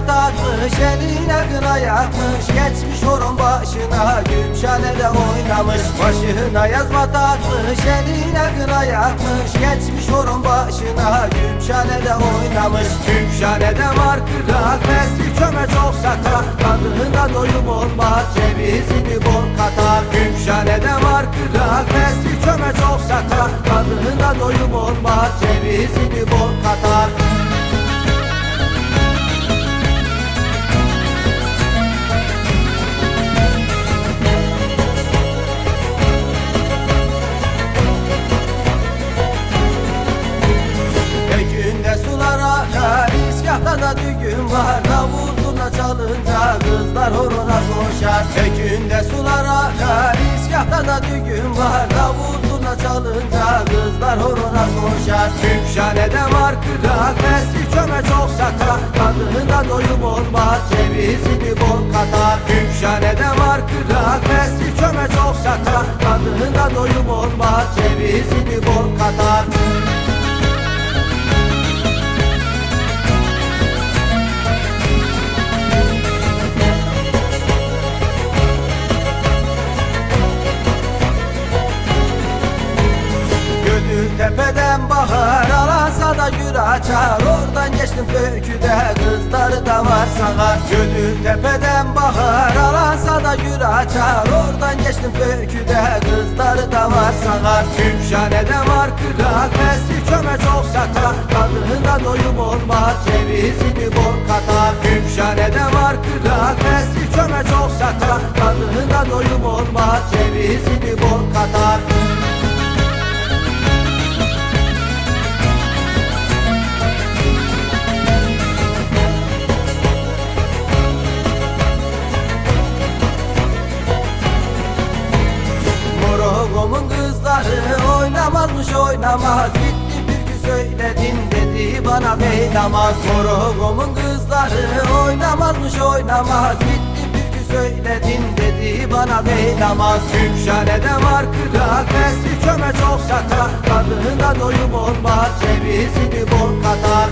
takmış eline kına yakmış Geçmiş horon başına Gümşhane'de oynamış. Başına yazma takmış eline kına yakmış Geçmiş horon başına Gümşhane'de oynamış. Gümşhane'de var kırak Mesli köme çok satar. Tadına doyum olmaz Cevizini bol katar. Gümşhane'de var kırak Mesli köme çok satar. Tadına doyum olmaz Cevizini bol katar İskahta da düğün var Davuluna çalınca kızlar horona koşar. Ekünde sular akar İskahta da düğün var Davuluna çalınca kızlar horona koşar. Gümşhane'de var kırak Mesli köme çok satar. Kadına doyum olmaz Cevizini bol katar. Gümşhane'de var kırak Mesli köme çok satar. Kadına doyum olmaz Cevizini bol da gür açar Oradan geçtim föküde kızları da var sanar Gödül tepeden bahar. Alansa da gür açar Oradan geçtim föküde kızları da var sanar Gümşhane'de var kırak mesli köme çok satar. Tadına doyum olmaz cevizini bol katar. Gümşhane'de var kırak mesli köme çok satar. Tadına doyum olmaz cevizini bol katar oynamazmış oynamaz. Gitti bir gün söyledim dedi bana beylamaz Morogomun kızları oynamazmış oynamaz. Gitti bir gün söyledim dedi bana beylamaz Gümşhane'de var kırak mesli köme çok satar. Kadına doyum olmaz cevizini bol katar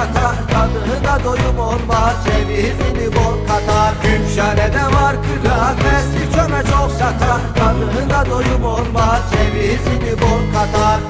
satar Tadına doyum olmaz Cevizini bol katar Gümşhane'de var kırak Mesli köme çok satar. Tadına doyum olmaz Cevizini bol katar